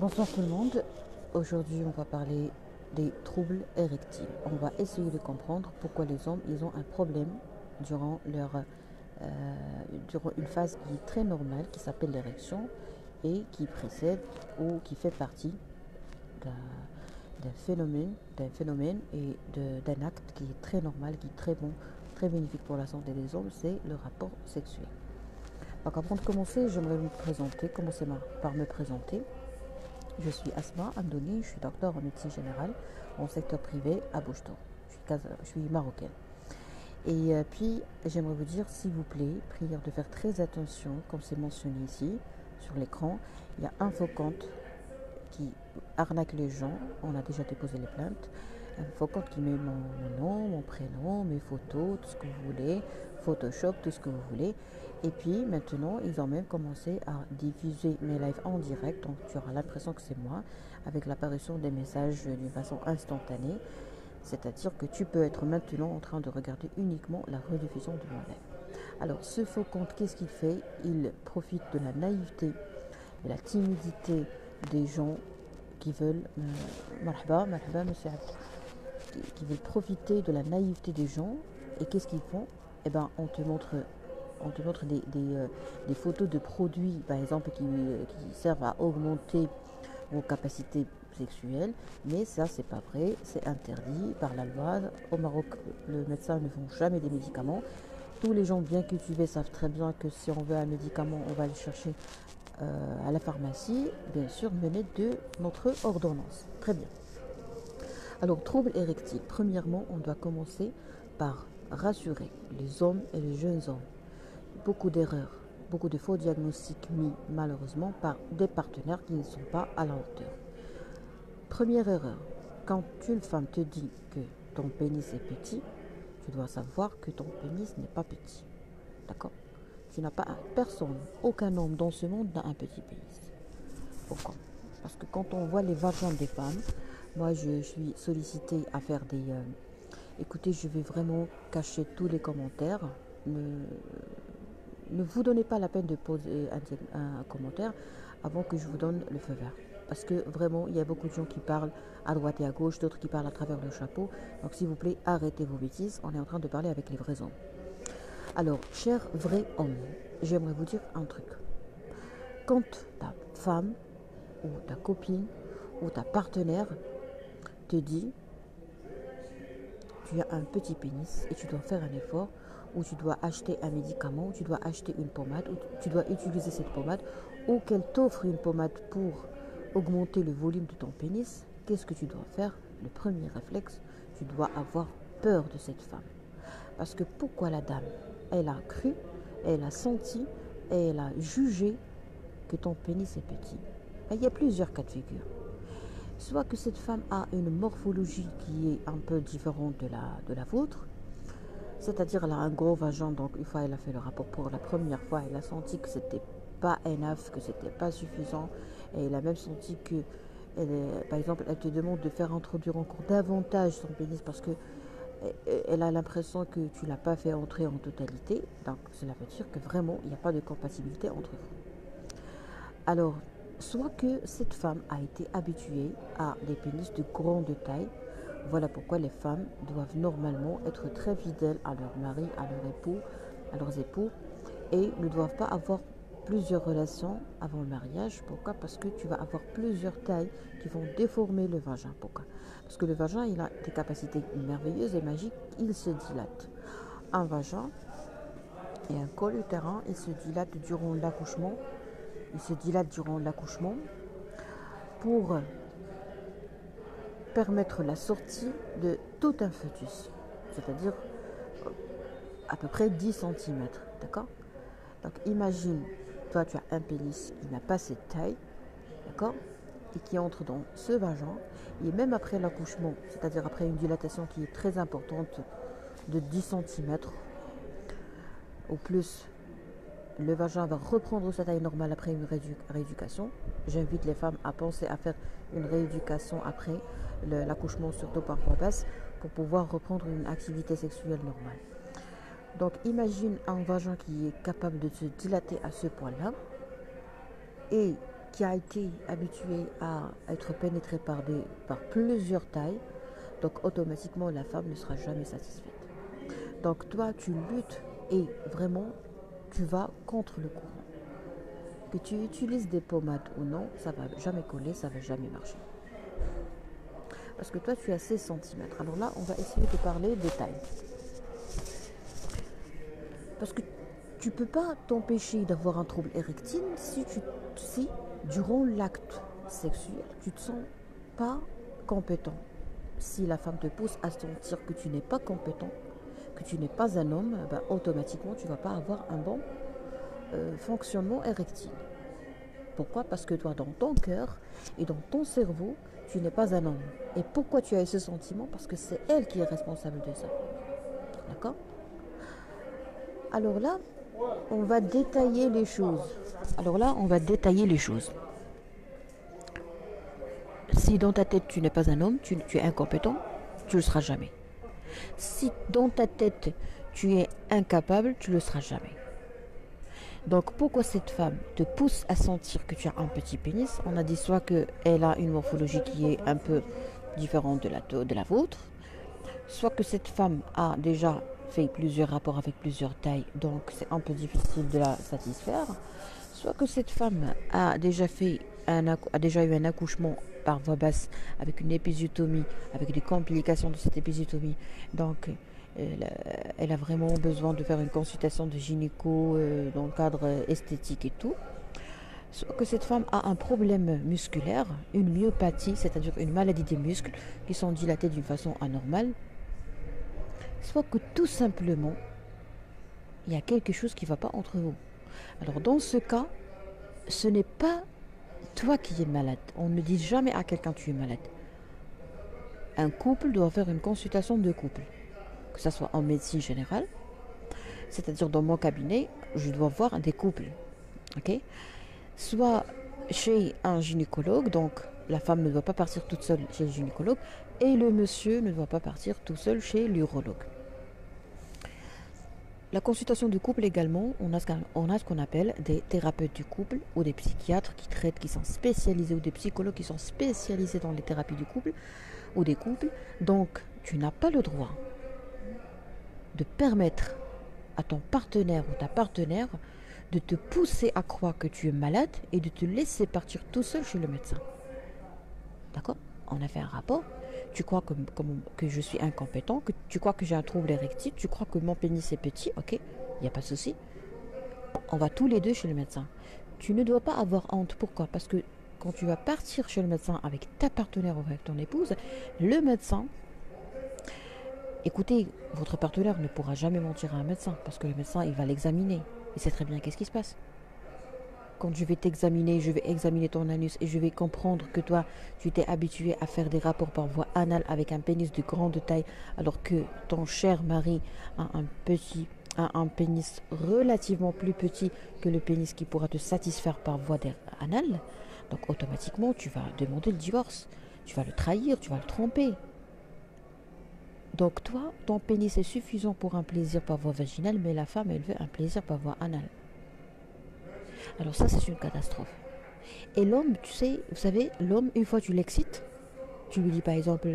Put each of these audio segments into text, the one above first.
Bonsoir tout le monde. Aujourd'hui, on va parler des troubles érectiles. On va essayer de comprendre pourquoi les hommes ils ont un problème durant leur euh, durant une phase qui est très normale, qui s'appelle l'érection et qui précède ou qui fait partie d'un phénomène, d'un phénomène et d'un acte qui est très normal, qui est très bon, très bénéfique pour la santé des hommes, c'est le rapport sexuel. Donc avant de commencer, j'aimerais vous présenter, commencer par me présenter. Je suis Asma Andoni, je suis docteur en médecine générale en secteur privé à Boucheton. Je suis, marocaine. Et euh, puis, j'aimerais vous dire, s'il vous plaît, prière de faire très attention, comme c'est mentionné ici, sur l'écran. Il y a un faux compte qui arnaque les gens. On a déjà déposé les plaintes. Un faux compte qui met mon nom, mon prénom, mes photos, tout ce que vous voulez, Photoshop, tout ce que vous voulez. Et puis maintenant, ils ont même commencé à diffuser mes lives en direct. Donc tu auras l'impression que c'est moi, avec l'apparition des messages d'une façon instantanée. C'est-à-dire que tu peux être maintenant en train de regarder uniquement la rediffusion de mon live. Alors ce faux compte, qu'est-ce qu'il fait? Il profite de la naïveté, de la timidité des gens qui veulent, euh, monsieur, qui veulent profiter de la naïveté des gens. Et qu'est-ce qu'ils font? Eh ben, on te montre te montre des, euh, des, photos de produits, par exemple, qui, euh, qui, servent à augmenter vos capacités sexuelles, mais ça, c'est pas vrai, c'est interdit par la loi. Au Maroc, le médecin ne vend jamais des médicaments. Tous les gens bien cultivés savent très bien que si on veut un médicament, on va le chercher euh, à la pharmacie, bien sûr, mener de notre ordonnance. Très bien. Alors, trouble érectile. Premièrement, on doit commencer par rassurer les hommes et les jeunes hommes beaucoup d'erreurs, beaucoup de faux diagnostics mis malheureusement par des partenaires qui ne sont pas à la hauteur. Première erreur, quand une femme te dit que ton pénis est petit, tu dois savoir que ton pénis n'est pas petit. D'accord? Tu n'as pas personne, aucun homme dans ce monde n'a un petit pénis. Pourquoi? Parce que quand on voit les vagins des femmes, moi je suis sollicitée à faire des... Euh, écoutez, je vais vraiment cacher tous les commentaires. Ne vous donnez pas la peine de poser un, commentaire avant que je vous donne le feu vert. Parce que vraiment, il y a beaucoup de gens qui parlent à droite et à gauche, d'autres qui parlent à travers le chapeau. Donc s'il vous plaît, arrêtez vos bêtises. On est en train de parler avec les vrais hommes. Alors, cher vrai homme, j'aimerais vous dire un truc. Quand ta femme ou ta copine ou ta partenaire te dit tu as un petit pénis et tu dois faire un effort, ou tu dois acheter un médicament, ou tu dois acheter une pommade, ou tu dois utiliser cette pommade, ou qu'elle t'offre une pommade pour augmenter le volume de ton pénis, qu'est-ce que tu dois faire? Le premier réflexe, tu dois avoir peur de cette femme. Parce que pourquoi la dame? Elle a cru, elle a senti, elle a jugé que ton pénis est petit. Ben, il y a plusieurs cas de figure. Soit que cette femme a une morphologie qui est un peu différente de la, de la vôtre, c'est-à-dire, elle a un gros vagin, donc une fois elle a fait le rapport pour la première fois, elle a senti que c'était pas enough, que c'était pas suffisant, et elle a même senti que, elle par exemple, elle te demande de faire introduire encore davantage son pénis parce que elle a l'impression que tu l'as pas fait entrer en totalité. Donc, cela veut dire que vraiment, il n'y a pas de compatibilité entre vous. Alors, soit que cette femme a été habituée à des pénis de grande taille, voilà pourquoi les femmes doivent normalement être très fidèles à leur mari, à leur époux, à leurs époux, et ne doivent pas avoir plusieurs relations avant le mariage. Pourquoi? Parce que tu vas avoir plusieurs tailles qui vont déformer le vagin. Pourquoi? Parce que le vagin, il a des capacités merveilleuses et magiques, il se dilate. Un vagin et un col utérin, il se dilate durant l'accouchement. Il se dilate durant l'accouchement pour permettre la sortie de tout un fœtus, c'est-à-dire euh, à peu près 10 cm. D'accord? Donc imagine, toi tu as un pénis qui n'a pas cette taille, d'accord? Et qui entre dans ce vagin, et même après l'accouchement, c'est-à-dire après une dilatation qui est très importante de 10 cm, au plus le vagin va reprendre sa taille normale après une rééducation. J'invite les femmes à penser à faire une rééducation après l'accouchement, surtout par voie basse, pour pouvoir reprendre une activité sexuelle normale. Donc imagine un vagin qui est capable de se dilater à ce point-là. Et qui a été habitué à être pénétré par, par plusieurs tailles, donc automatiquement la femme ne sera jamais satisfaite. Donc toi, tu luttes et vraiment, tu vas contre le courant. Que tu utilises des pommades ou non, ça va jamais coller, ça va jamais marcher. Parce que toi, tu as 16 cm. Alors là, on va essayer de parler des tailles. Parce que tu ne peux pas t'empêcher d'avoir un trouble érectile si, si durant l'acte sexuel, tu ne te sens pas compétent. Si la femme te pousse à sentir que tu n'es pas compétent, tu n'es pas un homme, ben, automatiquement tu ne vas pas avoir un bon euh, fonctionnement érectile. Pourquoi? Parce que toi, dans ton cœur et dans ton cerveau, tu n'es pas un homme. Et pourquoi tu as ce sentiment? Parce que c'est elle qui est responsable de ça. D'accord? Alors là, on va détailler les choses. Alors là, on va détailler les choses. Si dans ta tête tu n'es pas un homme, tu, es incompétent, tu ne le seras jamais. Si dans ta tête tu es incapable, tu le seras jamais. Donc pourquoi cette femme te pousse à sentir que tu as un petit pénis? On a dit soit qu'elle a une morphologie qui est un peu différente de la, de la vôtre, soit que cette femme a déjà fait plusieurs rapports avec plusieurs tailles, donc c'est un peu difficile de la satisfaire. Soit que cette femme a déjà, fait a déjà eu un accouchement par voie basse avec une épisiotomie, avec des complications de cette épisiotomie. Donc, elle a, vraiment besoin de faire une consultation de gynéco euh, dans le cadre esthétique et tout. Soit que cette femme a un problème musculaire, une myopathie, c'est-à-dire une maladie des muscles qui sont dilatés d'une façon anormale, soit que tout simplement, il y a quelque chose qui ne va pas entre vous. Alors dans ce cas, ce n'est pas toi qui es malade. On ne dit jamais à quelqu'un tu es malade. Un couple doit faire une consultation de couple, que ce soit en médecine générale, c'est-à-dire dans mon cabinet, je dois voir des couples. Soit chez un gynécologue, donc la femme ne doit pas partir toute seule chez le gynécologue, et le monsieur ne doit pas partir tout seul chez l'urologue. La consultation du couple également, on a, ce qu'on appelle des thérapeutes du couple ou des psychiatres qui traitent, qui sont spécialisés ou des psychologues qui sont spécialisés dans les thérapies du couple ou des couples. Donc, tu n'as pas le droit de permettre à ton partenaire ou ta partenaire de te pousser à croire que tu es malade et de te laisser partir tout seul chez le médecin. D'accord? On a fait un rapport, tu crois que, je suis incompétent, que tu crois que j'ai un trouble érectile, tu crois que mon pénis est petit, ok, il n'y a pas de souci. On va tous les deux chez le médecin. Tu ne dois pas avoir honte. Pourquoi? Parce que quand tu vas partir chez le médecin avec ta partenaire ou avec ton épouse, le médecin, écoutez, votre partenaire ne pourra jamais mentir à un médecin parce que le médecin, il va l'examiner. Il sait très bien qu'est-ce qui se passe quand je vais t'examiner, je vais examiner ton anus et je vais comprendre que toi, tu t'es habitué à faire des rapports par voie anale avec un pénis de grande taille, alors que ton cher mari a un petit, a un pénis relativement plus petit que le pénis qui pourra te satisfaire par voie anale. Donc automatiquement, tu vas demander le divorce, tu vas le trahir, tu vas le tromper. Donc toi, ton pénis est suffisant pour un plaisir par voie vaginale, mais la femme, elle veut un plaisir par voie anale. Alors ça, c'est une catastrophe. Et l'homme, tu sais, vous savez, l'homme, une fois tu l'excites, tu lui dis par exemple,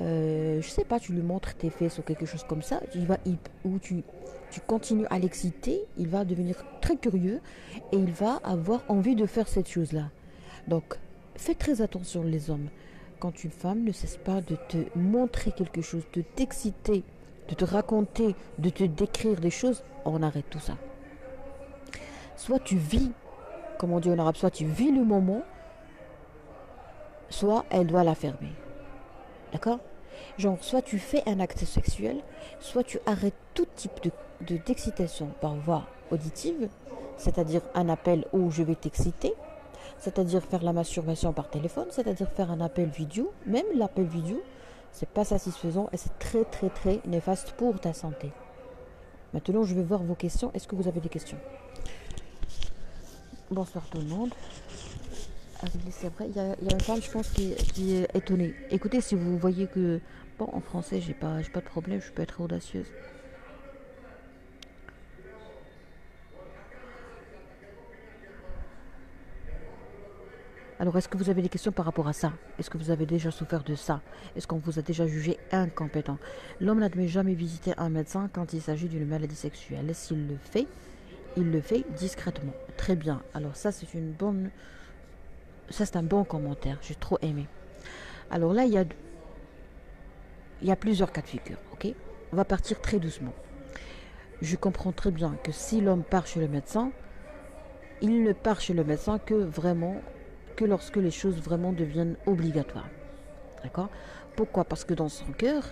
euh, je sais pas, tu lui montres tes fesses ou quelque chose comme ça, il va, ou tu, tu continues à l'exciter, il va devenir très curieux et il va avoir envie de faire cette chose-là. Donc, fais très attention les hommes. Quand une femme ne cesse pas de te montrer quelque chose, de t'exciter, de te raconter, de te décrire des choses, on arrête tout ça soit tu vis, comme on dit en arabe, soit tu vis le moment, soit elle doit la fermer. D'accord? Genre, soit tu fais un acte sexuel, soit tu arrêtes tout type de, d'excitation par voie auditive, c'est-à-dire un appel où je vais t'exciter, c'est-à-dire faire la masturbation par téléphone, c'est-à-dire faire un appel vidéo, même l'appel vidéo, c'est pas satisfaisant et c'est très très très néfaste pour ta santé. Maintenant, je vais voir vos questions. Est-ce que vous avez des questions? Bonsoir tout le monde. Ah c'est vrai, il y, a une femme, je pense, qui, est étonnée. Écoutez, si vous voyez que, bon, en français, j'ai pas, pas de problème, je peux être audacieuse. Alors, est-ce que vous avez des questions par rapport à ça? Est-ce que vous avez déjà souffert de ça? Est-ce qu'on vous a déjà jugé incompétent? L'homme n'admet jamais visiter un médecin quand il s'agit d'une maladie sexuelle. S'il le fait, il le fait discrètement. Très bien. Alors ça, c'est une bonne... Ça, c'est un bon commentaire. J'ai trop aimé. Alors là, il y a... Il y a plusieurs cas de figure, ok? On va partir très doucement. Je comprends très bien que si l'homme part chez le médecin, il ne part chez le médecin que vraiment que lorsque les choses vraiment deviennent obligatoires. D'accord? Pourquoi? Parce que dans son cœur,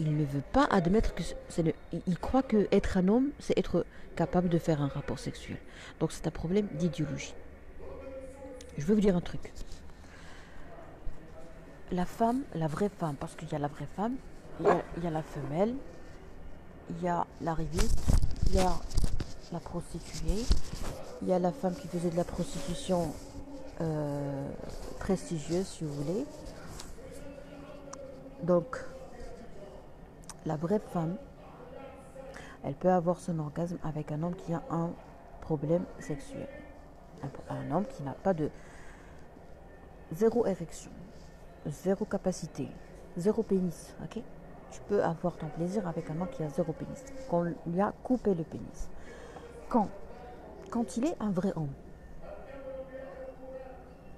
il ne veut pas admettre que c'est le, il croit que être un homme, c'est être capable de faire un rapport sexuel. Donc c'est un problème d'idéologie. Je vais vous dire un truc. La femme, la vraie femme, parce qu'il y a la vraie femme, il y a, la femelle, il y a la il y a la prostituée, il y a la femme qui faisait de la prostitution euh, prestigieuse, si vous voulez. Donc, la vraie femme, elle peut avoir son orgasme avec un homme qui a un problème sexuel. Un, homme qui n'a pas de zéro érection, zéro capacité, zéro pénis, Tu peux avoir ton plaisir avec un homme qui a zéro pénis, qu'on lui a coupé le pénis. Quand Quand il est un vrai homme.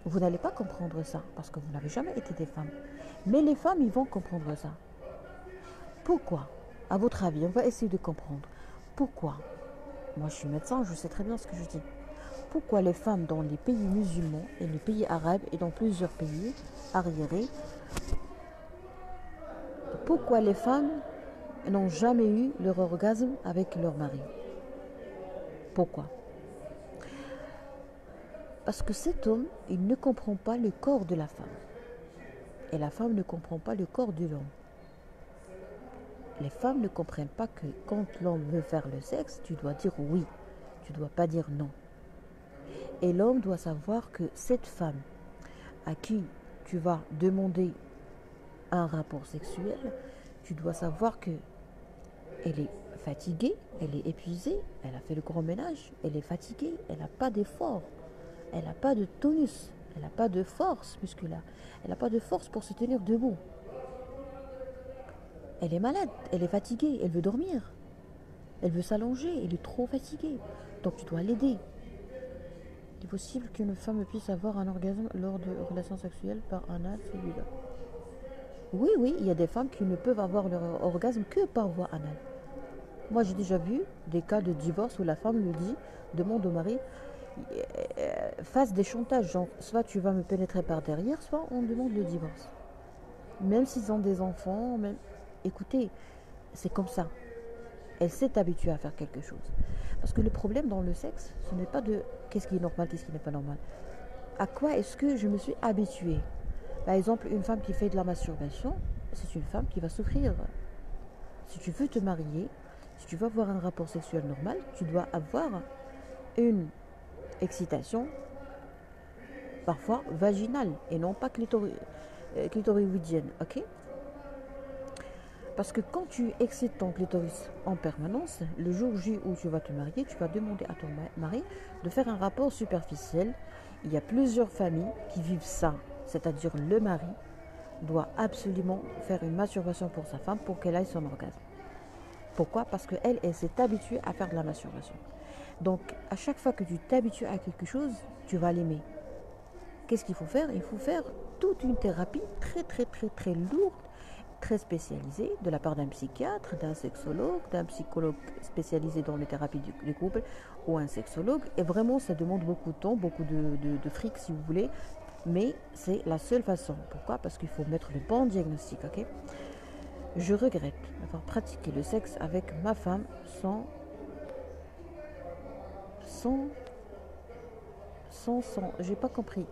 Vous n'allez pas comprendre ça parce que vous n'avez jamais été des femmes. Mais les femmes, ils vont comprendre ça. Pourquoi À votre avis, on va essayer de comprendre. Pourquoi Moi, je suis médecin, je sais très bien ce que je dis. Pourquoi les femmes dans les pays musulmans et les pays arabes et dans plusieurs pays arriérés, pourquoi les femmes n'ont jamais eu leur orgasme avec leur mari? Pourquoi? Parce que cet homme, il ne comprend pas le corps de la femme. Et la femme ne comprend pas le corps de l'homme. Les femmes ne comprennent pas que quand l'homme veut faire le sexe, tu dois dire oui. Tu ne dois pas dire non. Et l'homme doit savoir que cette femme à qui tu vas demander un rapport sexuel, tu dois savoir que elle est fatiguée, elle est épuisée, elle a fait le grand ménage, elle est fatiguée, elle n'a pas d'effort, elle n'a pas de tonus, elle n'a pas de force musculaire, elle n'a pas de force pour se tenir debout. Elle est malade, elle est fatiguée, elle veut dormir. Elle veut s'allonger, elle est trop fatiguée. Donc tu dois l'aider. Il est possible qu'une femme puisse avoir un orgasme lors de relations sexuelles par anal cellulaire. Oui, oui, il y a des femmes qui ne peuvent avoir leur orgasme que par voie anale. Moi, j'ai déjà vu des cas de divorce où la femme lui dit, demande au mari, euh, fasse des chantages, soit tu vas me pénétrer par derrière, soit on demande le divorce. Même s'ils ont des enfants, même... Écoutez, c'est comme ça. Elle s'est habituée à faire quelque chose. Parce que le problème dans le sexe, ce n'est pas de qu'est-ce qui est normal, qu'est-ce qui n'est pas normal. À quoi est-ce que je me suis habituée? Par exemple, une femme qui fait de la masturbation, c'est une femme qui va souffrir. Si tu veux te marier, si tu veux avoir un rapport sexuel normal, tu dois avoir une excitation parfois vaginale et non pas clitori euh, clitoridienne, ok? Parce que quand tu excites ton clitoris en permanence, le jour J où tu vas te marier, tu vas demander à ton mari de faire un rapport superficiel. Il y a plusieurs familles qui vivent ça, c'est-à-dire le mari doit absolument faire une masturbation pour sa femme pour qu'elle aille son orgasme. Pourquoi? Parce qu'elle, elle, s'est habituée à faire de la masturbation. Donc, à chaque fois que tu t'habitues à quelque chose, tu vas l'aimer. Qu'est-ce qu'il faut faire? Il faut faire toute une thérapie très, très, très, très lourde, très spécialisée de la part d'un psychiatre, d'un sexologue, d'un psychologue spécialisé dans les thérapies du, couple ou un sexologue. Et vraiment, ça demande beaucoup de temps, beaucoup de fric, si vous voulez. Mais c'est la seule façon. Pourquoi? Parce qu'il faut mettre le bon diagnostic, ok? Je regrette d'avoir pratiqué le sexe avec ma femme sans sans sans sans j'ai pas compris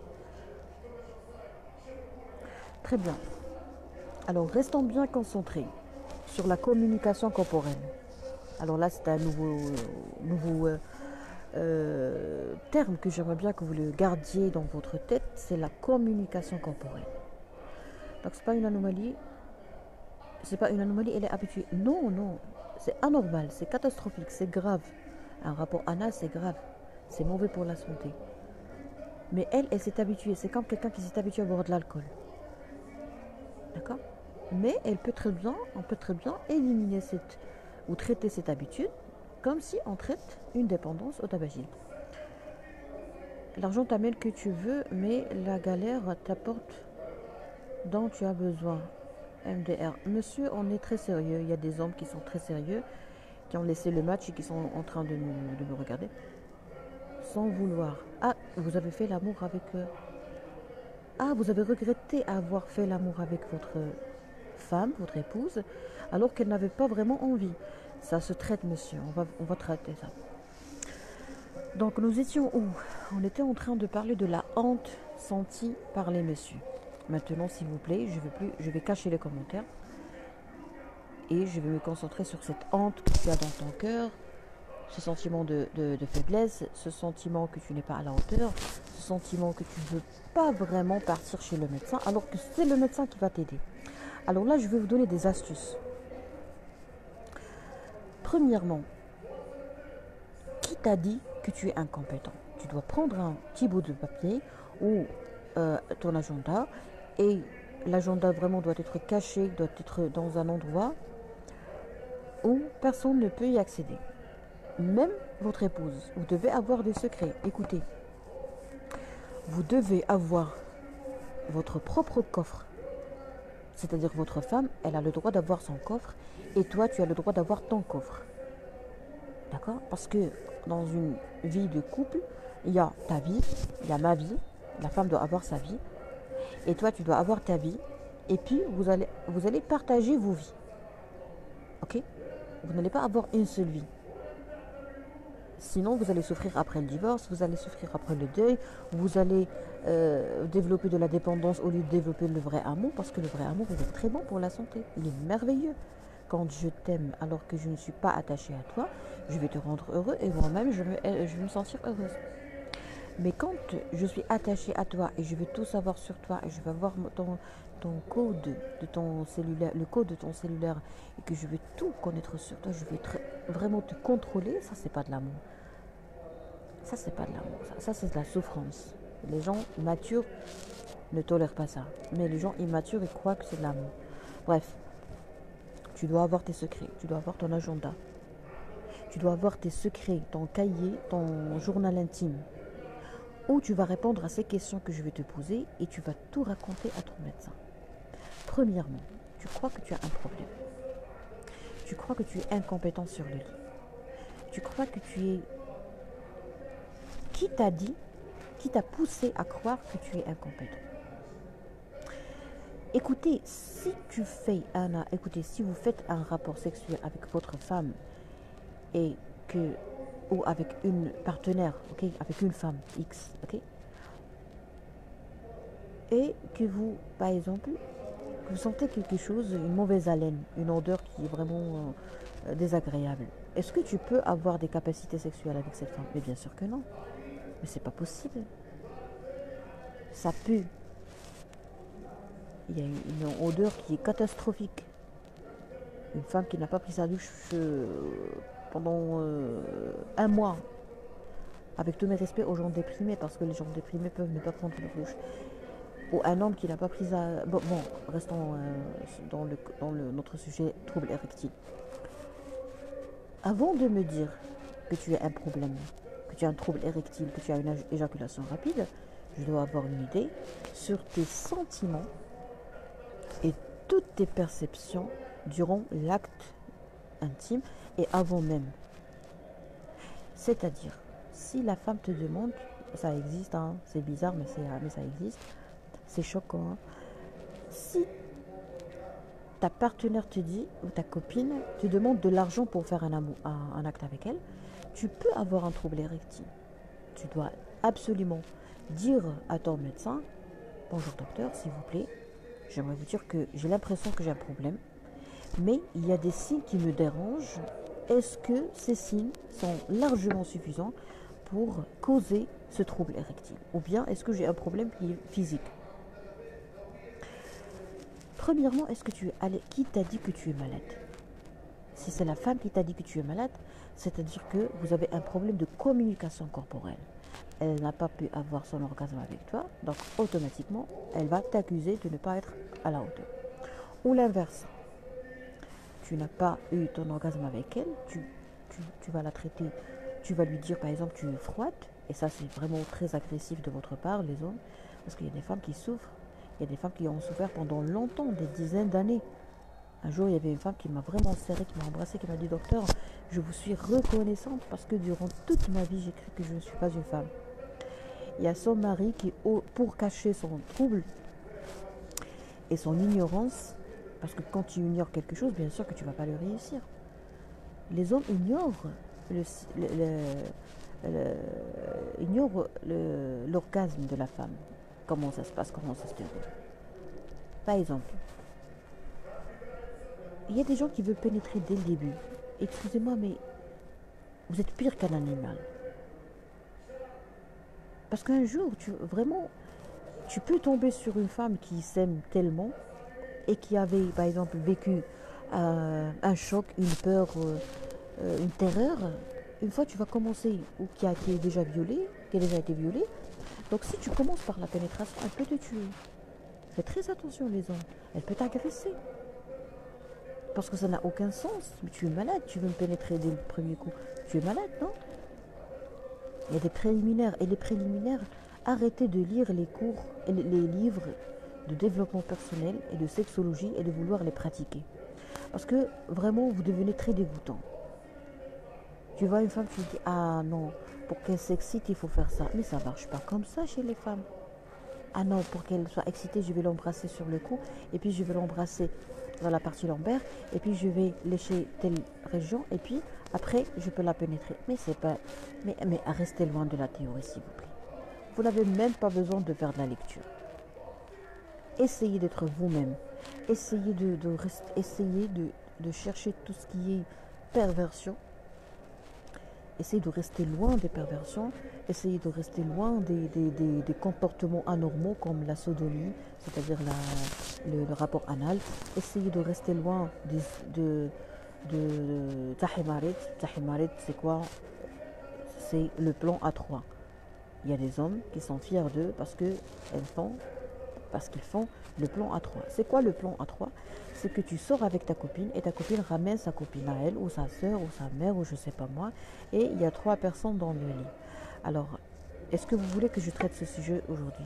très bien alors restons bien concentrés sur la communication corporelle alors là c'est un nouveau nouveau euh, euh, terme que j'aimerais bien que vous le gardiez dans votre tête c'est la communication corporelle donc c'est pas une anomalie c'est pas une anomalie elle est habituée non non c'est anormal c'est catastrophique c'est grave un rapport anal, c'est grave. C'est mauvais pour la santé. Mais elle, elle s'est habituée. C'est comme quelqu'un qui s'est habitué à boire de l'alcool. D'accord? Mais elle peut très bien, on peut très bien éliminer cette ou traiter cette habitude comme si on traite une dépendance au tabagisme. L'argent t'amène que tu veux, mais la galère t'apporte dont tu as besoin. MDR. Monsieur, on est très sérieux. Il y a des hommes qui sont très sérieux, qui ont laissé le match et qui sont en train de nous regarder. Sans vouloir. Ah, vous avez fait l'amour avec eux. Ah, vous avez regretté avoir fait l'amour avec votre femme, votre épouse, alors qu'elle n'avait pas vraiment envie. Ça se traite, monsieur. On va, on va traiter ça. Donc, nous étions où? On était en train de parler de la honte sentie par les messieurs. Maintenant, s'il vous plaît, je vais, plus, je vais cacher les commentaires et je vais me concentrer sur cette honte que tu as dans ton cœur, ce sentiment de, de, faiblesse, ce sentiment que tu n'es pas à la hauteur, ce sentiment que tu ne veux pas vraiment partir chez le médecin, alors que c'est le médecin qui va t'aider. Alors là, je vais vous donner des astuces. Premièrement, qui t'a dit que tu es incompétent? Tu dois prendre un petit bout de papier ou euh, ton agenda et l'agenda vraiment doit être caché, doit être dans un endroit où personne ne peut y accéder. Même votre épouse, vous devez avoir des secrets. Écoutez, vous devez avoir votre propre coffre. C'est-à-dire votre femme, elle a le droit d'avoir son coffre et toi, tu as le droit d'avoir ton coffre. D'accord? Parce que dans une vie de couple, il y a ta vie, il y a ma vie, la femme doit avoir sa vie, et toi, tu dois avoir ta vie. Et puis, vous allez, vous allez partager vos vies. Ok? Vous n'allez pas avoir une seule vie. Sinon, vous allez souffrir après le divorce, vous allez souffrir après le deuil, vous allez euh, développer de la dépendance au lieu de développer le vrai amour, parce que le vrai amour, il est très bon pour la santé. Il est merveilleux. Quand je t'aime alors que je ne suis pas attachée à toi, je vais te rendre heureux et moi-même, je, vais me sentir heureuse. Mais quand je suis attachée à toi et je veux tout savoir sur toi et je vais voir ton, code de ton cellulaire, le code de ton cellulaire et que je veux tout connaître sur toi, je vais vraiment te contrôler, ça c'est pas de l'amour. Ça c'est pas de l'amour, ça, c'est de la souffrance. Les gens matures ne tolèrent pas ça. Mais les gens immatures ils croient que c'est de l'amour. Bref, tu dois avoir tes secrets, tu dois avoir ton agenda. Tu dois avoir tes secrets, ton cahier, ton journal intime où tu vas répondre à ces questions que je vais te poser et tu vas tout raconter à ton médecin. Premièrement, tu crois que tu as un problème. Tu crois que tu es incompétent sur le lit. Tu crois que tu es... Qui t'a dit, qui t'a poussé à croire que tu es incompétent Écoutez, si tu fais un, écoutez, si vous faites un rapport sexuel avec votre femme et que ou avec une partenaire, ok, avec une femme X, ok, et que vous, par exemple, vous sentez quelque chose, une mauvaise haleine, une odeur qui est vraiment euh, désagréable, est-ce que tu peux avoir des capacités sexuelles avec cette femme? Mais bien sûr que non. Mais c'est pas possible. Ça pue. Il y a une odeur qui est catastrophique. Une femme qui n'a pas pris sa douche euh, pendant euh, un mois. Avec tous mes respects aux gens déprimés, parce que les gens déprimés peuvent ne pas prendre leur douche. Ou un homme qui n'a pas pris sa... Bon, restons euh, dans, le, dans le, notre sujet trouble érectile. Avant de me dire que tu as un problème, tu as un trouble érectile, que tu as une éjaculation rapide, je dois avoir une idée sur tes sentiments et toutes tes perceptions durant l'acte intime et avant même. C'est-à-dire, si la femme te demande, ça existe, hein, c'est bizarre, mais, ça existe, c'est choquant. Hein. Si ta partenaire te dit, ou ta copine te demande de l'argent pour faire un, amour, un, acte avec elle, tu peux avoir un trouble érectile. Tu dois absolument dire à ton médecin, bonjour docteur, s'il vous plaît, j'aimerais vous dire que j'ai l'impression que j'ai un problème, mais il y a des signes qui me dérangent. Est-ce que ces signes sont largement suffisants pour causer ce trouble érectile? Ou bien est-ce que j'ai un problème physique? Premièrement, est-ce que tu es Qui t'a dit que tu es malade? Si c'est la femme qui t'a dit que tu es malade, c'est-à-dire que vous avez un problème de communication corporelle. elle n'a pas pu avoir son orgasme avec toi, donc automatiquement, elle va t'accuser de ne pas être à la hauteur. Ou l'inverse, tu n'as pas eu ton orgasme avec elle, tu, vas la traiter, tu vas lui dire par exemple tu es froide, et ça c'est vraiment très agressif de votre part, les hommes, parce qu'il y a des femmes qui souffrent, il y a des femmes qui ont souffert pendant longtemps, des dizaines d'années. Un jour, il y avait une femme qui m'a vraiment serré, qui m'a embrassé, qui m'a dit Docteur, je vous suis reconnaissante parce que durant toute ma vie, j'ai cru que je ne suis pas une femme. Il y a son mari qui, pour cacher son trouble et son ignorance, parce que quand tu ignores quelque chose, bien sûr que tu ne vas pas le réussir. Les hommes ignorent l'orgasme de la femme. Comment ça se passe, comment ça se déroule. Par exemple, il y a des gens qui veulent pénétrer dès le début. Excusez-moi, mais vous êtes pire qu'un animal. Parce qu'un jour, vraiment, tu peux tomber sur une femme qui s'aime tellement et qui avait, par exemple, vécu euh, un choc, une peur, euh, euh, une terreur. Une fois, tu vas commencer, ou qui a été déjà violée, qui a déjà été violée. Donc, si tu commences par la pénétration, elle peut te tuer. Fais très attention, les hommes. Elle peut t'agresser. Parce que ça n'a aucun sens. Mais tu es malade, tu veux me pénétrer dès le premier coup. Tu es malade, non? Il y a des préliminaires. Et les préliminaires, arrêtez de lire les cours, les livres de développement personnel et de sexologie et de vouloir les pratiquer. Parce que vraiment, vous devenez très dégoûtant. Tu vois une femme, tu dis, ah non, pour qu'elle s'excite, il faut faire ça. Mais ça ne marche pas comme ça chez les femmes. Ah non, pour qu'elle soit excitée, je vais l'embrasser sur le cou, et puis je vais l'embrasser dans la partie lombaire, et puis je vais lécher telle région, et puis après, je peux la pénétrer. Mais c'est pas. Mais, mais restez loin de la théorie, s'il vous plaît. Vous n'avez même pas besoin de faire de la lecture. Essayez d'être vous-même. Essayez de, essayez de chercher tout ce qui est perversion. Essayez de rester loin des perversions. Essayez de rester loin des, des, des, comportements anormaux comme la sodomie, c'est-à-dire le, rapport anal. Essayez de rester loin de, de Tahimarit. Tahimarit, c'est quoi? C'est le plan à trois. Il y a des hommes qui sont fiers d'eux parce que font, parce qu'ils font le plan à trois. C'est quoi le plan à trois? C'est que tu sors avec ta copine et ta copine ramène sa copine à elle ou sa soeur ou sa mère ou je sais pas moi et il y a trois personnes dans le lit. Alors, est-ce que vous voulez que je traite ce sujet aujourd'hui?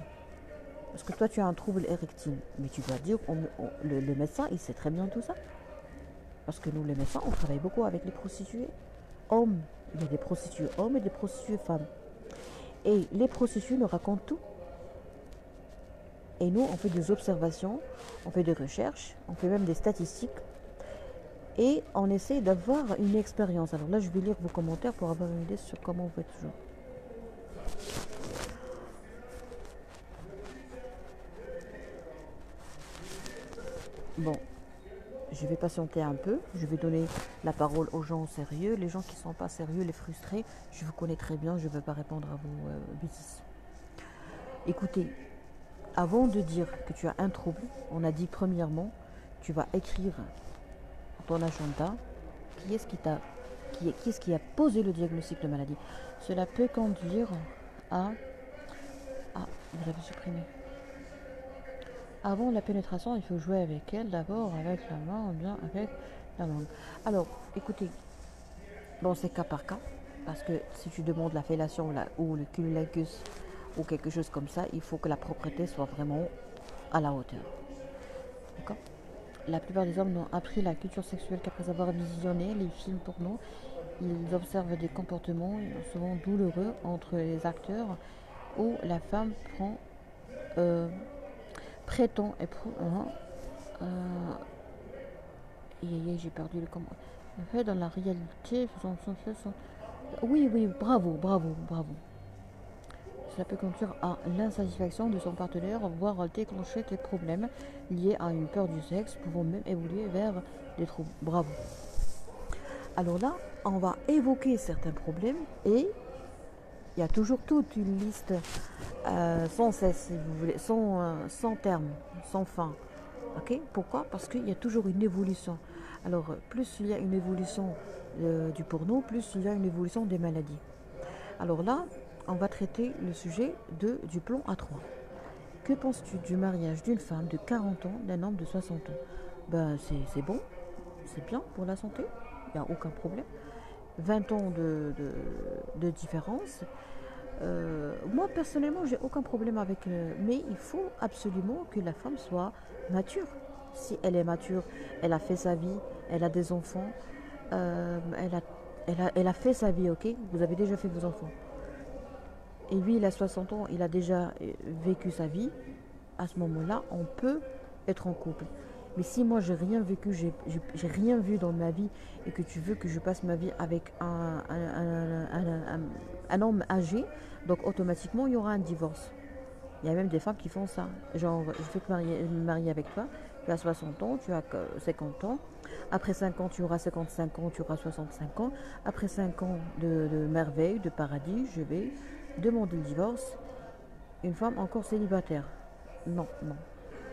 Parce que toi tu as un trouble érectile, mais tu dois dire le médecin il sait très bien tout ça. Parce que nous, les médecins, on travaille beaucoup avec les prostituées hommes. Il y a des prostituées hommes et des prostituées femmes. Et les prostituées nous racontent tout. Et nous, on fait des observations, on fait des recherches, on fait même des statistiques. Et on essaie d'avoir une expérience. Alors là, je vais lire vos commentaires pour avoir une idée sur comment vous faites toujours. Bon, je vais patienter un peu, je vais donner la parole aux gens sérieux. Les gens qui ne sont pas sérieux, les frustrés, je vous connais très bien, je ne veux pas répondre à vos euh, bêtises. Écoutez, avant de dire que tu as un trouble, on a dit premièrement, tu vas écrire ton agenda qui est-ce qui t'a qui est, qui est-ce qui a posé le diagnostic de maladie. Cela peut conduire à ah, il avait supprimé. Avant la pénétration, il faut jouer avec elle, d'abord avec la main, bien avec la langue. Alors, écoutez, bon, c'est cas par cas, parce que si tu demandes la fellation ou le cumulacus ou quelque chose comme ça, il faut que la propreté soit vraiment à la hauteur. D'accord? La plupart des hommes n'ont appris la culture sexuelle qu'après avoir visionné les films porno. Ils observent des comportements souvent douloureux entre les acteurs où la femme prend euh, prétend et hein, euh, j'ai perdu le comment. Dans la réalité, son, son, son, oui, oui, bravo, bravo, bravo. Cela peut conduire à l'insatisfaction de son partenaire, voire déclencher des problèmes liés à une peur du sexe, pouvant même évoluer vers des troubles. Bravo. Alors là, on va évoquer certains problèmes et il y a toujours toute une liste euh, sans cesse, si vous voulez, sans, euh, sans terme, sans fin. Pourquoi? Parce qu'il y a toujours une évolution. Alors, plus il y a une évolution euh, du porno, plus il y a une évolution des maladies. Alors là, on va traiter le sujet de, du plan A3. Que penses-tu du mariage d'une femme de 40 ans d'un homme de 60 ans? Ben, c'est bon, c'est bien pour la santé, il n'y a aucun problème. 20 ans de, différence. Euh, moi, personnellement, j'ai aucun problème avec. Euh, mais il faut absolument que la femme soit mature. Si elle est mature, elle a fait sa vie, elle a des enfants, euh, elle, a, elle, a, elle a fait sa vie, ok? Vous avez déjà fait vos enfants. Et lui, il a 60 ans, il a déjà vécu sa vie. À ce moment-là, on peut être en couple. Mais si moi j'ai rien vécu, j'ai rien vu dans ma vie et que tu veux que je passe ma vie avec un, un, homme âgé, donc automatiquement il y aura un divorce. Il y a même des femmes qui font ça. Genre, je veux me marier, avec toi, tu as 60 ans, tu as 50 ans. Après 5 ans, tu auras 55 ans, tu auras 65 ans. Après 5 ans de, de merveille, de paradis, je vais demander le divorce. Une femme encore célibataire. Non, non,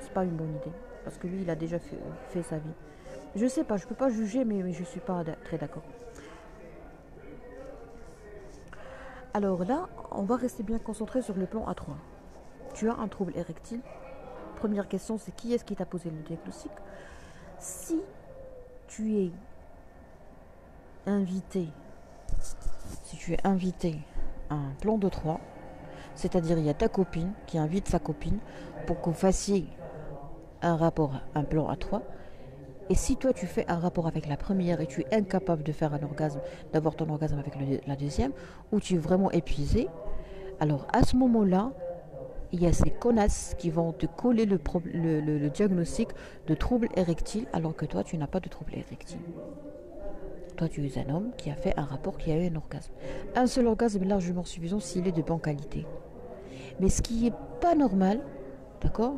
c'est pas une bonne idée parce que lui, il a déjà fait, sa vie. Je sais pas, je peux pas juger, mais, je je suis pas très d'accord. Alors là, on va rester bien concentré sur le plan A3. Tu as un trouble érectile. Première question, c'est qui est-ce qui t'a posé le diagnostic? Si tu es invité, si tu es invité un plan de 3, c'est-à-dire il y a ta copine qui invite sa copine pour qu'on fassiez un rapport, un plan à trois. Et si toi tu fais un rapport avec la première et tu es incapable de faire un orgasme, d'avoir ton orgasme avec la deuxième, ou tu es vraiment épuisé, alors à ce moment-là, il y a ces connasses qui vont te coller le, le, diagnostic de trouble érectile alors que toi tu n'as pas de trouble érectile. Toi tu es un homme qui a fait un rapport, qui a eu un orgasme. Un seul orgasme est largement suffisant s'il est de bonne qualité. Mais ce qui n'est pas normal, d'accord?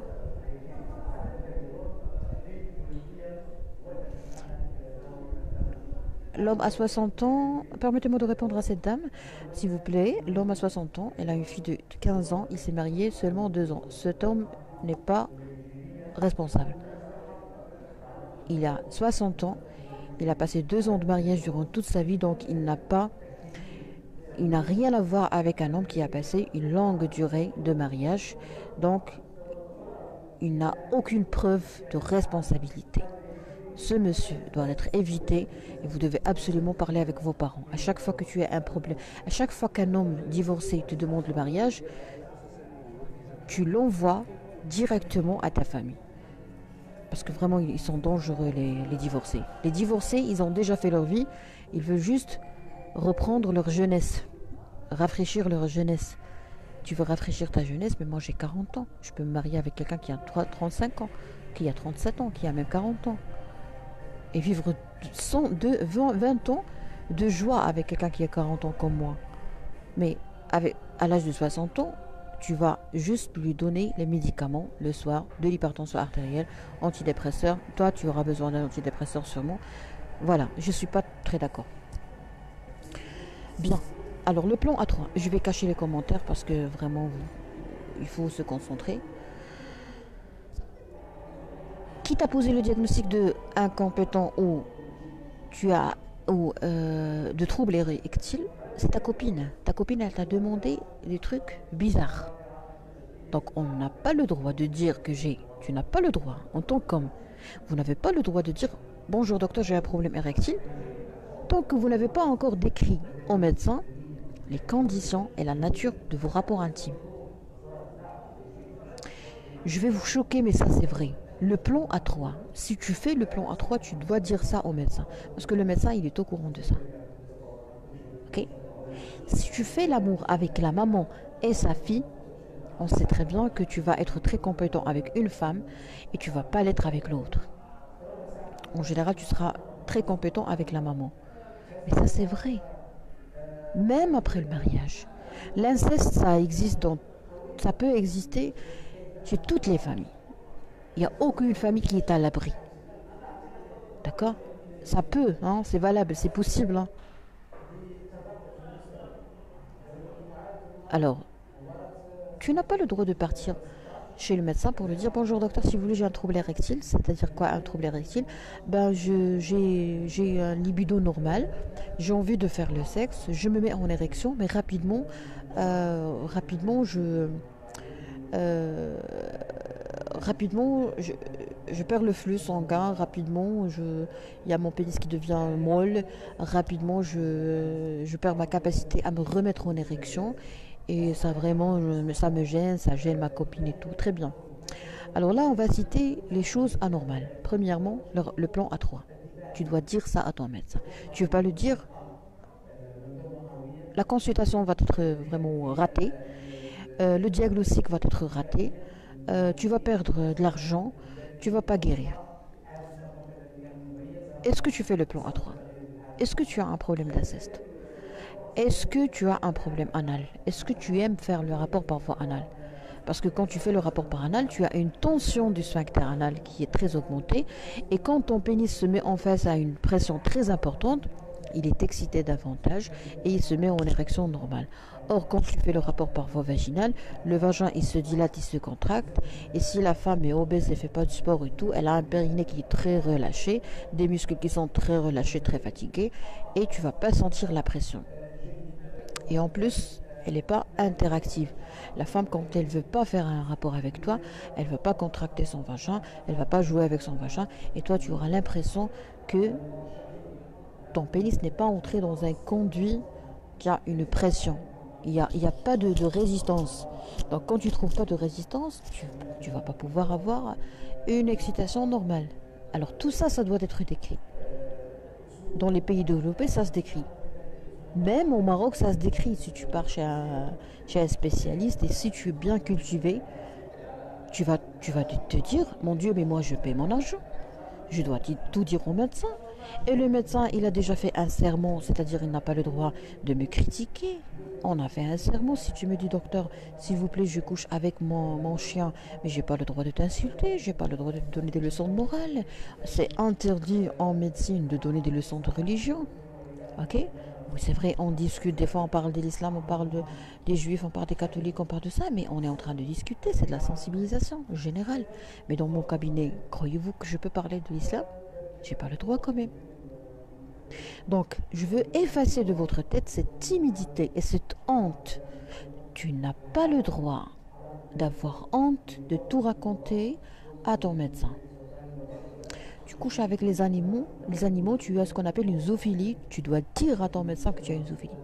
L'homme a 60 ans. Permettez-moi de répondre à cette dame, s'il vous plaît. L'homme a 60 ans. Elle a une fille de 15 ans. Il s'est marié seulement deux ans. Cet homme n'est pas responsable. Il a 60 ans. Il a passé deux ans de mariage durant toute sa vie. Donc, il n'a pas. Il n'a rien à voir avec un homme qui a passé une longue durée de mariage. Donc, il n'a aucune preuve de responsabilité ce monsieur doit être évité et vous devez absolument parler avec vos parents. À chaque fois que tu as un problème, à chaque fois qu'un homme divorcé te demande le mariage, tu l'envoies directement à ta famille. Parce que vraiment, ils sont dangereux, les, divorcés. Les divorcés, ils ont déjà fait leur vie. Ils veulent juste reprendre leur jeunesse, rafraîchir leur jeunesse. Tu veux rafraîchir ta jeunesse, mais moi j'ai 40 ans. Je peux me marier avec quelqu'un qui a 35 ans, qui a 37 ans, qui a même 40 ans et vivre 20, ans de joie avec quelqu'un qui a 40 ans comme moi. Mais à l'âge de 60 ans, tu vas juste lui donner les médicaments le soir, de l'hypertension artérielle, antidépresseur. Toi, tu auras besoin d'un antidépresseur sûrement. Voilà, je ne suis pas très d'accord. Bien. Alors, le plan A3, je vais cacher les commentaires parce que vraiment, il faut se concentrer qui t'a posé le diagnostic de incompétent ou tu as ou euh, de troubles érectiles, c'est ta copine. Ta copine, elle t'a demandé des trucs bizarres. Donc on n'a pas le droit de dire que j'ai. Tu n'as pas le droit en tant qu'homme. Vous n'avez pas le droit de dire bonjour docteur, j'ai un problème érectile. Tant que vous n'avez pas encore décrit au médecin les conditions et la nature de vos rapports intimes. Je vais vous choquer, mais ça c'est vrai le plan A3, si tu fais le plan A3, tu dois dire ça au médecin. Parce que le médecin, il est au courant de ça. Si tu fais l'amour avec la maman et sa fille, on sait très bien que tu vas être très compétent avec une femme et tu vas pas l'être avec l'autre. En général, tu seras très compétent avec la maman. Mais ça, c'est vrai. Même après le mariage. L'inceste, ça existe ça peut exister chez toutes les familles. Il n'y a aucune famille qui est à l'abri. D'accord? Ça peut, hein, c'est valable, c'est possible. Hein. Alors, tu n'as pas le droit de partir chez le médecin pour lui dire bonjour docteur, si vous voulez, j'ai un trouble érectile. C'est-à-dire quoi un trouble érectile? Ben j'ai un libido normal, j'ai envie de faire le sexe, je me mets en érection, mais rapidement, euh, rapidement je euh, rapidement, je, perds le flux sanguin, rapidement, il y a mon pénis qui devient molle, rapidement, je perds ma capacité à me remettre en érection. Et ça vraiment, ça me gêne, ça gêne ma copine et tout. Très bien. Alors là, on va citer les choses anormales. Premièrement, le, plan A3. Tu dois dire ça à ton médecin. Tu ne veux pas le dire La consultation va être vraiment ratée. Euh, le diagnostic va être raté. Euh, tu vas perdre de l'argent, tu vas pas guérir. Est-ce que tu fais le plan A3 Est-ce que tu as un problème d'inceste? Est-ce que tu as un problème anal? Est-ce que tu aimes faire le rapport par voie anal parce que quand tu fais le rapport par anal, tu as une tension du sphincter anal qui est très augmentée. Et quand ton pénis se met en face à une pression très importante, il est excité davantage et il se met en érection normale. Or, quand tu fais le rapport par voie vaginale, le vagin il se dilate, il se contracte. Et si la femme est obèse et fait pas du sport et tout, elle a un périnée qui est très relâché, des muscles qui sont très relâchés, très fatigués, et tu vas pas sentir la pression. Et en plus, elle n'est pas interactive. La femme, quand elle veut pas faire un rapport avec toi, elle ne veut pas contracter son vagin, elle va pas jouer avec son vagin, et toi, tu auras l'impression que ton pénis n'est pas entré dans un conduit qui a une pression. Il n'y a, a, pas de, résistance. Donc quand tu ne trouves pas de résistance, tu ne vas pas pouvoir avoir une excitation normale. Alors tout ça, ça doit être décrit. Dans les pays développés, ça se décrit. Même au Maroc, ça se décrit. Si tu pars chez un, chez un spécialiste et si tu es bien cultivé, tu vas, tu vas te dire, mon Dieu, mais moi je paie mon argent. Je dois tout dire au médecin. Et le médecin, il a déjà fait un serment, c'est-à-dire il n'a pas le droit de me critiquer. On a fait un serment. Si tu me dis, docteur, s'il vous plaît, je couche avec mon, mon chien, mais j'ai pas le droit de t'insulter, j'ai pas le droit de te donner des leçons de morale. C'est interdit en médecine de donner des leçons de religion. Ok? C'est vrai, on discute, des fois on parle de l'islam, on parle de, des juifs, on parle des catholiques, on parle de ça, mais on est en train de discuter, c'est de la sensibilisation générale. Mais dans mon cabinet, croyez-vous que je peux parler de l'islam? J'ai pas le droit quand même. Donc, je veux effacer de votre tête cette timidité et cette honte. Tu n'as pas le droit d'avoir honte de tout raconter à ton médecin. Tu couches avec les animaux, les animaux, tu as ce qu'on appelle une zoophilie. Tu dois dire à ton médecin que tu as une zoophilie.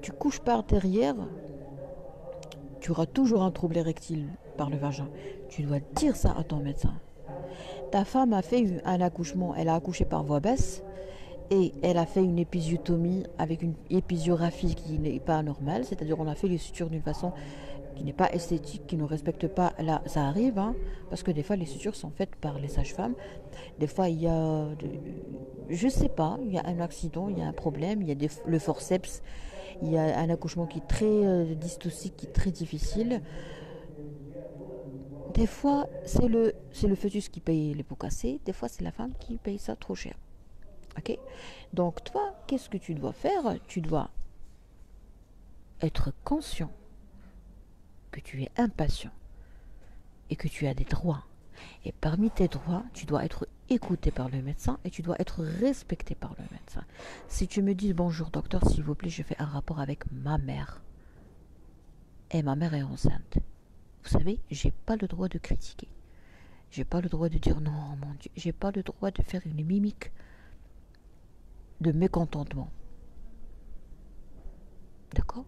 Tu couches par derrière, tu auras toujours un trouble érectile par le vagin. Tu dois dire ça à ton médecin. Ta femme a fait un accouchement, elle a accouché par voie basse et elle a fait une épisiotomie avec une épisiographie qui n'est pas normale, c'est-à-dire on a fait les sutures d'une façon qui n'est pas esthétique, qui ne respecte pas là, ça arrive, hein, parce que des fois les sutures sont faites par les sages-femmes. Des fois il y a, je sais pas, il y a un accident, il y a un problème, il y a le forceps, il y a un accouchement qui est très euh, qui est très difficile. Des fois c'est le, c'est le fœtus qui paye les pots cassés, des fois c'est la femme qui paye ça trop cher. Ok? Donc toi, qu'est-ce que tu dois faire? Tu dois être conscient tu es impatient et que tu as des droits. Et parmi tes droits, tu dois être écouté par le médecin et tu dois être respecté par le médecin. Si tu me dis bonjour docteur, s'il vous plaît, je fais un rapport avec ma mère. Et ma mère est enceinte. Vous savez, j'ai pas le droit de critiquer. J'ai pas le droit de dire non, mon Dieu. J'ai pas le droit de faire une mimique de mécontentement. D'accord?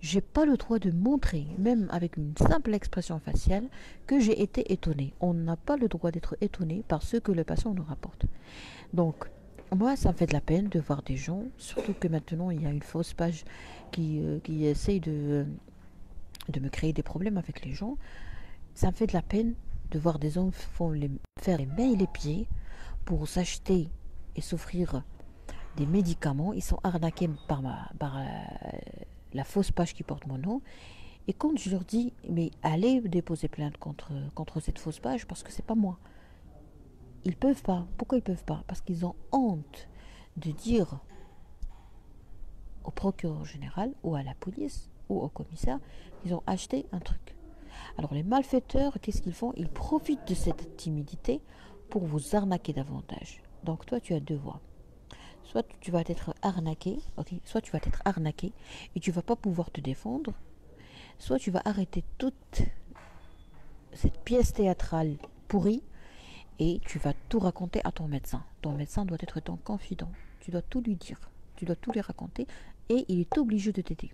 J'ai pas le droit de montrer, même avec une simple expression faciale, que j'ai été étonné. On n'a pas le droit d'être étonné par ce que le patient nous rapporte. Donc, moi, ça me fait de la peine de voir des gens, surtout que maintenant il y a une fausse page qui, euh, qui essaye de, de me créer des problèmes avec les gens. Ça me fait de la peine de voir des hommes faire les mains et les pieds pour s'acheter et s'offrir des médicaments. Ils sont arnaqués par, ma, par euh, la fausse page qui porte mon nom. Et quand je leur dis, mais allez déposer plainte contre, contre cette fausse page, parce que c'est pas moi. Ils peuvent pas. Pourquoi ils peuvent pas? Parce qu'ils ont honte de dire au procureur général ou à la police ou au commissaire qu'ils ont acheté un truc. Alors les malfaiteurs, qu'est-ce qu'ils font? Ils profitent de cette timidité pour vous arnaquer davantage. Donc toi, tu as deux voies. Soit tu vas être arnaqué, ok soit tu vas être arnaqué et tu vas pas pouvoir te défendre, soit tu vas arrêter toute cette pièce théâtrale pourrie et tu vas tout raconter à ton médecin. Ton médecin doit être ton confident. Tu dois tout lui dire. Tu dois tout lui raconter et il est obligé de t'aider.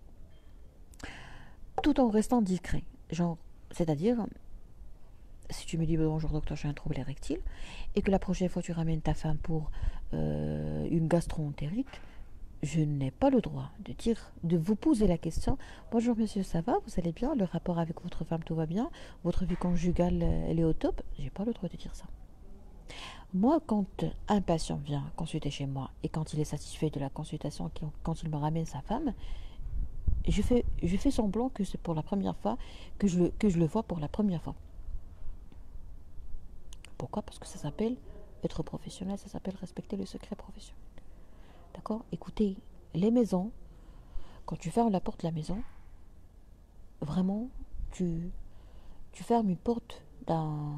Tout en restant discret. Genre, c'est-à-dire, si tu me dis bonjour docteur, j'ai un trouble érectile, et que la prochaine fois tu ramènes ta femme pour euh, une gastroentérite, je n'ai pas le droit de dire, de vous poser la question Bonjour monsieur, ça va Vous allez bien Le rapport avec votre femme, tout va bien Votre vie conjugale, elle est au top? J'ai pas le droit de dire ça. Moi, quand un patient vient consulter chez moi et quand il est satisfait de la consultation, quand il me ramène sa femme, je fais, je fais semblant que c'est pour la première fois que je, que je le vois pour la première fois. Pourquoi? Parce que ça s'appelle être professionnel, ça s'appelle respecter le secret professionnel. D'accord? Écoutez, les maisons, quand tu fermes la porte de la maison, vraiment, tu, tu fermes une porte d'un,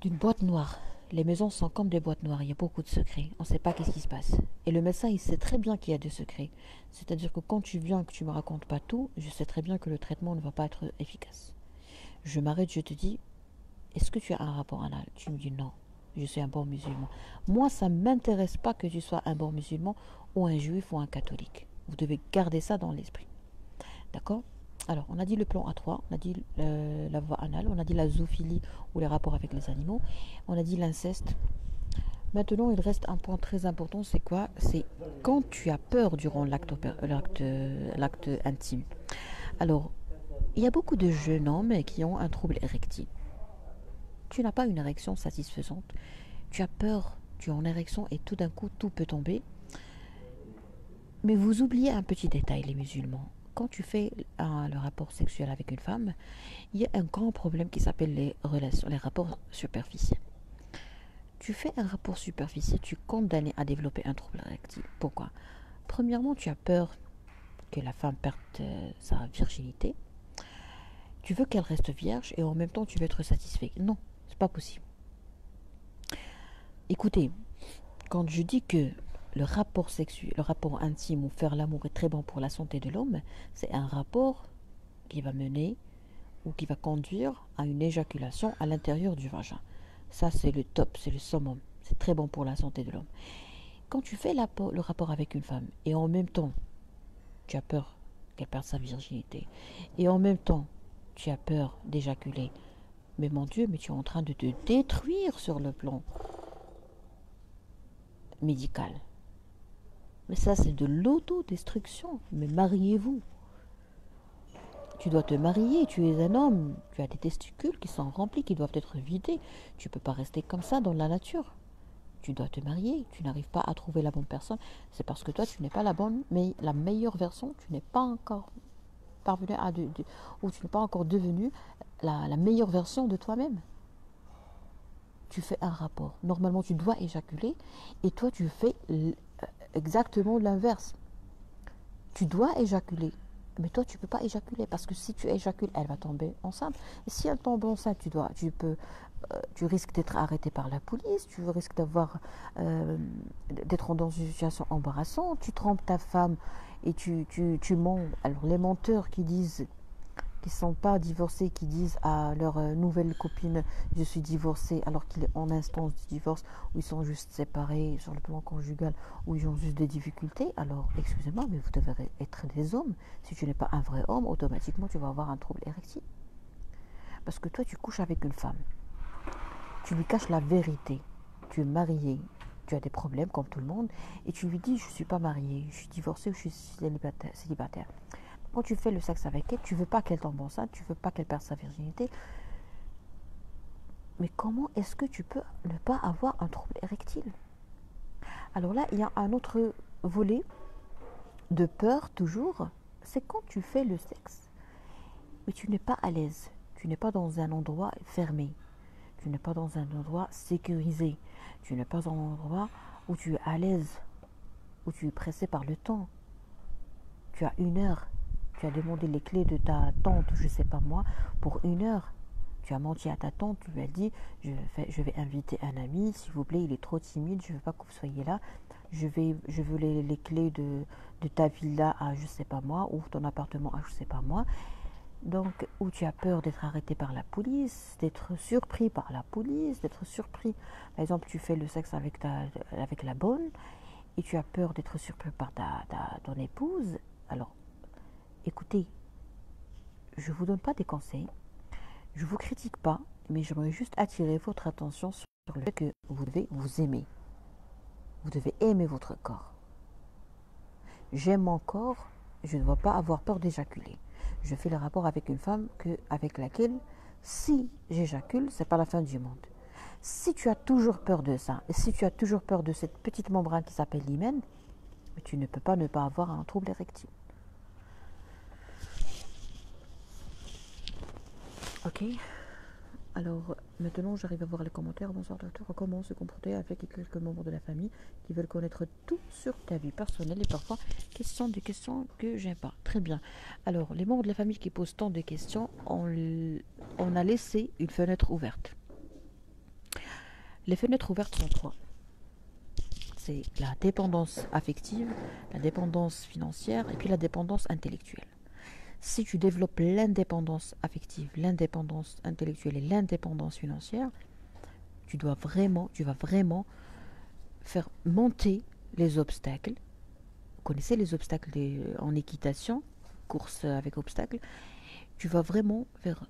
d'une boîte noire. Les maisons sont comme des boîtes noires, il y a beaucoup de secrets, on ne sait pas qu'est-ce qui se passe. Et le médecin, il sait très bien qu'il y a des secrets. C'est-à-dire que quand tu viens et que tu me racontes pas tout, je sais très bien que le traitement ne va pas être efficace. Je m'arrête, je te dis, est-ce que tu as un rapport anal? Tu me dis non je suis un bon musulman. Moi, ça ne m'intéresse pas que tu sois un bon musulman ou un juif ou un catholique. Vous devez garder ça dans l'esprit. D'accord? Alors, on a dit le plan A3, on a dit euh, la voie anale, on a dit la zoophilie ou les rapports avec les animaux, on a dit l'inceste. Maintenant, il reste un point très important, c'est quoi? C'est quand tu as peur durant l'acte intime. Alors, il y a beaucoup de jeunes hommes qui ont un trouble érectile tu n'as pas une érection satisfaisante, tu as peur, tu es en érection et tout d'un coup tout peut tomber. Mais vous oubliez un petit détail, les musulmans. Quand tu fais le rapport sexuel avec une femme, il y a un grand problème qui s'appelle les relations, les rapports superficiels. Tu fais un rapport superficiel, tu es condamné à développer un trouble érectile. Pourquoi? Premièrement, tu as peur que la femme perde euh, sa virginité. Tu veux qu'elle reste vierge et en même temps tu veux être satisfait. Non, pas possible. Écoutez, quand je dis que le rapport sexuel, le rapport intime ou faire l'amour est très bon pour la santé de l'homme, c'est un rapport qui va mener ou qui va conduire à une éjaculation à l'intérieur du vagin. Ça, c'est le top, c'est le summum. C'est très bon pour la santé de l'homme. Quand tu fais le rapport avec une femme et en même temps, tu as peur qu'elle perde sa virginité et en même temps, tu as peur d'éjaculer mais mon Dieu, mais tu es en train de te détruire sur le plan médical. Mais ça, c'est de l'autodestruction. Mais mariez-vous. Tu dois te marier, tu es un homme, tu as des testicules qui sont remplis, qui doivent être vidés. Tu ne peux pas rester comme ça dans la nature. Tu dois te marier, tu n'arrives pas à trouver la bonne personne. C'est parce que toi, tu n'es pas la bonne, mais la meilleure version, tu n'es pas encore parvenu à, ou tu n'es pas encore devenu la, meilleure version de toi-même. Tu fais un rapport. Normalement, tu dois éjaculer et toi, tu fais exactement l'inverse. Tu dois éjaculer. Mais toi, tu ne peux pas éjaculer parce que si tu éjacules, elle va tomber enceinte. Et si elle tombe enceinte, tu dois, tu peux, euh, tu risques d'être arrêté par la police, tu risques d'avoir, euh, d'être dans une situation embarrassante. Tu trompes ta femme et tu, tu, tu mens. Alors les menteurs qui disent qui ne sont pas divorcés, qui disent à leur euh, nouvelle copine je suis divorcé alors qu'il est en instance de divorce, ou ils sont juste séparés sur le plan conjugal, ou ils ont juste des difficultés, alors excusez-moi, mais vous devez être des hommes. Si tu n'es pas un vrai homme, automatiquement tu vas avoir un trouble érectile. Parce que toi tu couches avec une femme, tu lui caches la vérité, tu es marié, tu as des problèmes comme tout le monde, et tu lui dis je ne suis pas marié, je suis divorcé ou je suis célibataire. Quand tu fais le sexe avec elle, tu veux pas qu'elle tombe enceinte, tu veux pas qu'elle perde sa virginité. Mais comment est-ce que tu peux ne pas avoir un trouble érectile? Alors là, il y a un autre volet de peur toujours, c'est quand tu fais le sexe, mais tu n'es pas à l'aise, tu n'es pas dans un endroit fermé, tu n'es pas dans un endroit sécurisé, tu n'es pas dans un endroit où tu es à l'aise, où tu es pressé par le temps. Tu as une heure, tu as demandé les clés de ta tante, je ne sais pas moi, pour une heure. Tu as menti à ta tante, tu lui as dit je vais, inviter un ami, s'il vous plaît, il est trop timide, je ne veux pas que vous soyez là. Je, vais, je veux les, les clés de, de, ta villa à je ne sais pas moi, ou ton appartement à je ne sais pas moi. Donc, où tu as peur d'être arrêté par la police, d'être surpris par la police, d'être surpris. Par exemple, tu fais le sexe avec, ta, avec la bonne et tu as peur d'être surpris par ta, ta, ton épouse. Alors, écoutez, je ne vous donne pas des conseils, je ne vous critique pas, mais j'aimerais juste attirer votre attention sur le fait que vous devez vous aimer. Vous devez aimer votre corps. J'aime mon corps, je ne dois pas avoir peur d'éjaculer. Je fais le rapport avec une femme avec laquelle, si j'éjacule, c'est pas la fin du monde. Si tu as toujours peur de ça, et si tu as toujours peur de cette petite membrane qui s'appelle l'hymen, tu ne peux pas ne pas avoir un trouble érectile. Ok. Alors, maintenant, j'arrive à voir les commentaires. Bonsoir, docteur. Comment se comporter avec quelques membres de la famille qui veulent connaître tout sur ta vie personnelle et parfois questions des questions que j'aime pas? Très bien. Alors, les membres de la famille qui posent tant de questions, on, on a laissé une fenêtre ouverte. Les fenêtres ouvertes sont trois. C'est la dépendance affective, la dépendance financière et puis la dépendance intellectuelle si tu développes l'indépendance affective, l'indépendance intellectuelle et l'indépendance financière, tu dois vraiment, tu vas vraiment faire monter les obstacles. Vous connaissez les obstacles en équitation, course avec obstacles. Tu vas vraiment faire,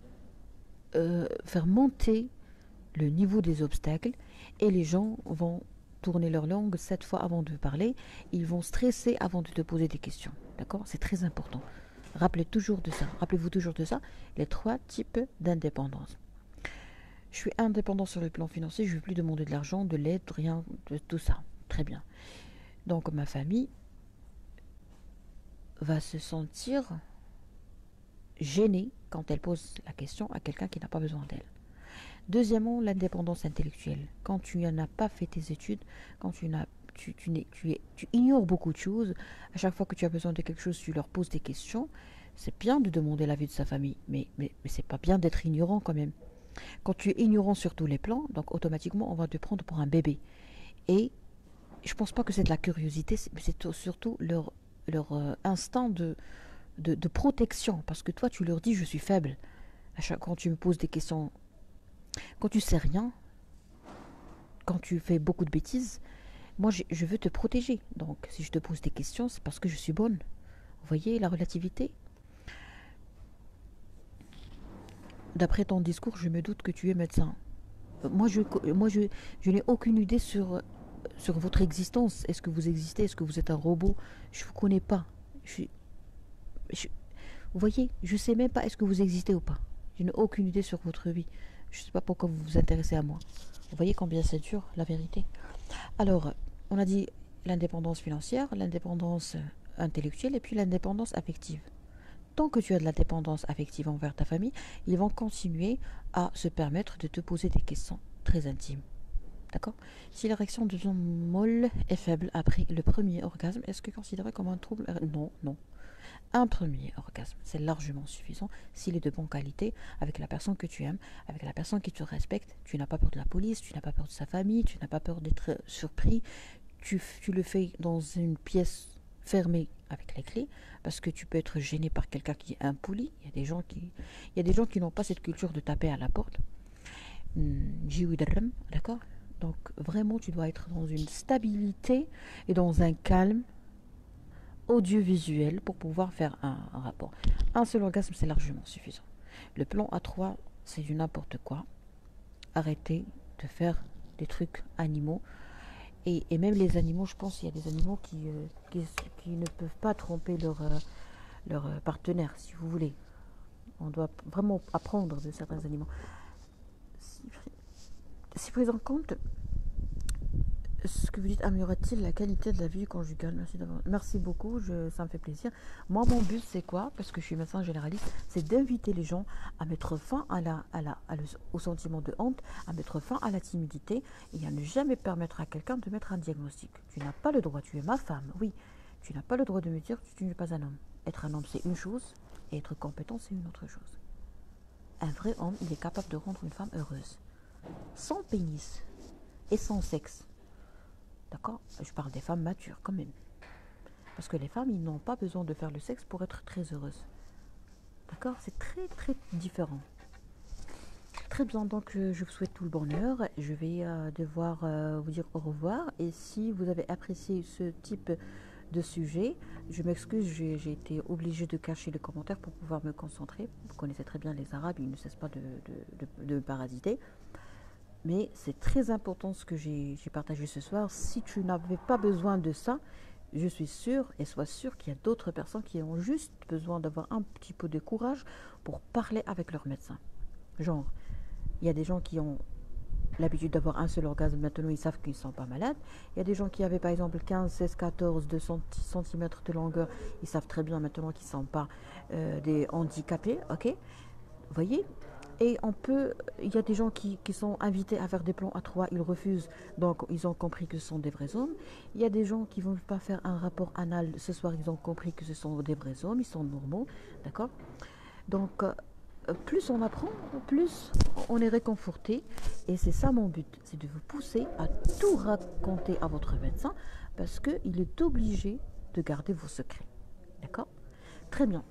euh, faire monter le niveau des obstacles et les gens vont tourner leur langue sept fois avant de parler. Ils vont stresser avant de te poser des questions. D'accord? C'est très important. Rappelez toujours de ça. Rappelez-vous toujours de ça. Les trois types d'indépendance. Je suis indépendant sur le plan financier. Je ne veux plus demander de l'argent, de l'aide, rien de tout ça. Très bien. Donc ma famille va se sentir gênée quand elle pose la question à quelqu'un qui n'a pas besoin d'elle. Deuxièmement, l'indépendance intellectuelle. Quand tu n'as pas fait tes études, quand tu n'as tu, tu, tu, tu, ignores beaucoup de choses. À chaque fois que tu as besoin de quelque chose, tu leur poses des questions. C'est bien de demander l'avis de sa famille, mais, mais, mais c'est pas bien d'être ignorant quand même. Quand tu es ignorant sur tous les plans, donc automatiquement on va te prendre pour un bébé. Et je pense pas que c'est de la curiosité, c'est surtout leur, leur euh, instinct de, de, de, protection. Parce que toi, tu leur dis je suis faible. À chaque, quand tu me poses des questions, quand tu sais rien, quand tu fais beaucoup de bêtises, moi, je, veux te protéger. Donc, si je te pose des questions, c'est parce que je suis bonne. Vous voyez la relativité? D'après ton discours, je me doute que tu es médecin. Moi, je, moi, je, n'ai aucune idée sur, sur votre existence. Est-ce que vous existez? Est-ce que vous êtes un robot? Je ne vous connais pas. Je, vous voyez, je ne sais même pas est-ce que vous existez ou pas. Je n'ai aucune idée sur votre vie. Je ne sais pas pourquoi vous vous intéressez à moi. Vous voyez combien c'est dur, la vérité? Alors, on a dit l'indépendance financière, l'indépendance intellectuelle et puis l'indépendance affective. Tant que tu as de la dépendance affective envers ta famille, ils vont continuer à se permettre de te poser des questions très intimes. D'accord? Si l'érection devient molle et faible après le premier orgasme, est-ce que considéré comme un trouble? Non, non. Un premier orgasme, c'est largement suffisant s'il est de bonne qualité, avec la personne que tu aimes, avec la personne qui te respecte. Tu n'as pas peur de la police, tu n'as pas peur de sa famille, tu n'as pas peur d'être surpris. Tu, tu le fais dans une pièce fermée avec les clés parce que tu peux être gêné par quelqu'un qui est impoli. Il y a des gens qui, il y a des gens qui n'ont pas cette culture de taper à la porte. Hmm, d'accord? Donc vraiment, tu dois être dans une stabilité et dans un calme audiovisuel pour pouvoir faire un, rapport. Un seul orgasme, c'est largement suffisant. Le plan A3, c'est du n'importe quoi. Arrêtez de faire des trucs animaux. Et, et, même les animaux, je pense qu'il y a des animaux qui, euh, qui, qui, ne peuvent pas tromper leur, euh, leur euh, partenaire, si vous voulez. On doit vraiment apprendre de certains animaux. Si, si pris en compte ce que vous dites améliorera-t-il la qualité de la vie conjugale? Merci Merci beaucoup, ça me fait plaisir. Moi, mon but, c'est quoi? Parce que je suis médecin généraliste, c'est d'inviter les gens à mettre fin à la, à la, au sentiment de honte, à mettre fin à la timidité et à ne jamais permettre à quelqu'un de mettre un diagnostic. Tu n'as pas le droit, tu es ma femme, oui. Tu n'as pas le droit de me dire que tu n'es pas un homme. être un homme, c'est une chose, et être compétent, c'est une autre chose. Un vrai homme, il est capable de rendre une femme heureuse. Sans pénis et sans sexe. D'accord? Je parle des femmes matures quand même. Parce que les femmes, ils n'ont pas besoin de faire le sexe pour être très heureuses. D'accord? C'est très très différent. Très bien, donc je vous souhaite tout le bonheur. Je vais euh, devoir euh, vous dire au revoir. Et si vous avez apprécié ce type de sujet, je m'excuse, j'ai été obligée de cacher les commentaires pour pouvoir me concentrer. Vous connaissez très bien les Arabes, ils ne cessent pas de, de parasiter. Mais c'est très important ce que j'ai partagé ce soir. Si tu n'avais pas besoin de ça, je suis sûre et sois sûre qu'il y a d'autres personnes qui ont juste besoin d'avoir un petit peu de courage pour parler avec leur médecin. Genre, il y a des gens qui ont l'habitude d'avoir un seul orgasme, maintenant ils savent qu'ils ne sont pas malades. Il y a des gens qui avaient par exemple 15, 16, 14, 2 cm de longueur, ils savent très bien maintenant qu'ils ne sont pas euh, des handicapés, ok? Vous voyez? Et on peut, il y a des gens qui, sont invités à faire des plans à trois, ils refusent, donc ils ont compris que ce sont des vrais hommes. Il y a des gens qui ne vont pas faire un rapport anal ce soir, ils ont compris que ce sont des vrais hommes, ils sont normaux, d'accord? Donc, euh, plus on apprend, plus on est réconforté. Et c'est ça mon but, c'est de vous pousser à tout raconter à votre médecin parce qu'il est obligé de garder vos secrets. D'accord? Très bien.